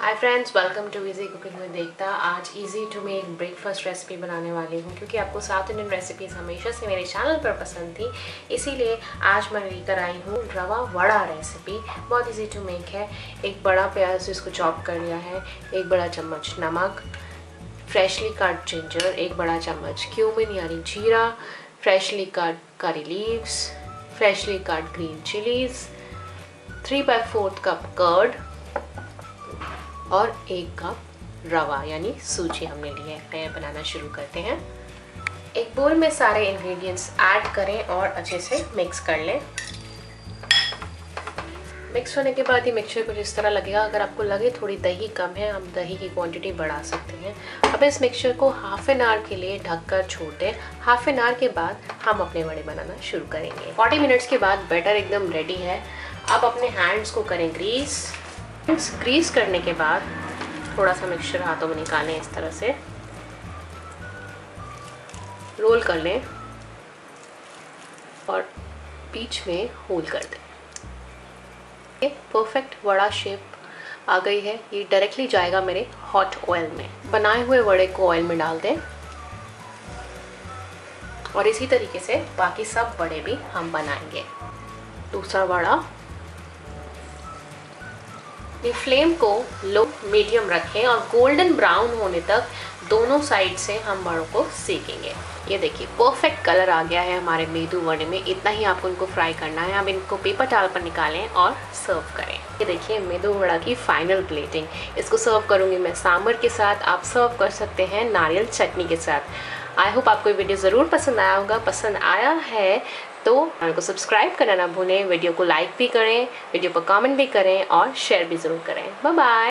Hi friends welcome to easy cooking में देखता आज easy to make breakfast recipe बनाने वाली हूँ, क्योंकि आपको साउथ इंडियन रेसिपीज़ हमेशा से मेरे चैनल पर पसंद थी। इसीलिए आज मैं लेकर आई हूँ रवा वड़ा रेसिपी बहुत इजी टू मेक है। एक बड़ा प्याज इसको चॉप कर लिया है। एक बड़ा चम्मच नमक फ्रेशली कट जिंजर एक बड़ा चम्मच क्यूमिन यानी जीरा freshly cut curry leaves freshly cut green chillies three by fourth cup curd और एक कप रवा, यानी सूजी हमने लिए है। बनाना शुरू करते हैं। एक बोल में सारे इंग्रेडिएंट्स ऐड करें और अच्छे से मिक्स कर लें। मिक्स होने के बाद ही मिक्सचर कुछ इस तरह लगेगा। अगर आपको लगे थोड़ी दही कम है आप दही की क्वांटिटी बढ़ा सकते हैं। अब इस मिक्सचर को हाफ़ एन आवर के लिए ढककर छोड़ दें। हाफ़ एन आवर के बाद हम अपने बड़े बनाना शुरू करेंगे। 40 मिनट्स के बाद बैटर एकदम रेडी है। अब अपने हैंड्स को करें ग्रीस ग्रीस करने के बाद थोड़ा सा मिक्सचर हाथों में निकालें इस तरह से। रोल कर लें और बीच में होल कर दें। एक परफेक्ट वड़ा शेप आ गई है। ये डायरेक्टली जाएगा मेरे हॉट ऑयल में। बनाए हुए वड़े को ऑयल में डाल दें। और इसी तरीके से बाकी सब बड़े भी हम बनाएँगे। दूसरा वड़ा अपनी फ्लेम को लो मीडियम रखें और गोल्डन ब्राउन होने तक दोनों साइड से हम बड़ों को सेकेंगे। ये देखिए परफेक्ट कलर आ गया है हमारे मेदू वड़े में। इतना ही आपको इनको फ्राई करना है। अब इनको पेपर टाल पर निकालें और सर्व करें। ये देखिए, मेदू वड़ा की फाइनल प्लेटिंग इसको सर्व करूँगी मैं सांबर के साथ। आप सर्व कर सकते हैं नारियल चटनी के साथ। आई होप आपको ये वीडियो ज़रूर पसंद आया होगा। पसंद आया है तो चैनल को सब्सक्राइब करना ना भूलें, वीडियो को लाइक भी करें, वीडियो पर कमेंट भी करें और शेयर भी ज़रूर करें। Bye bye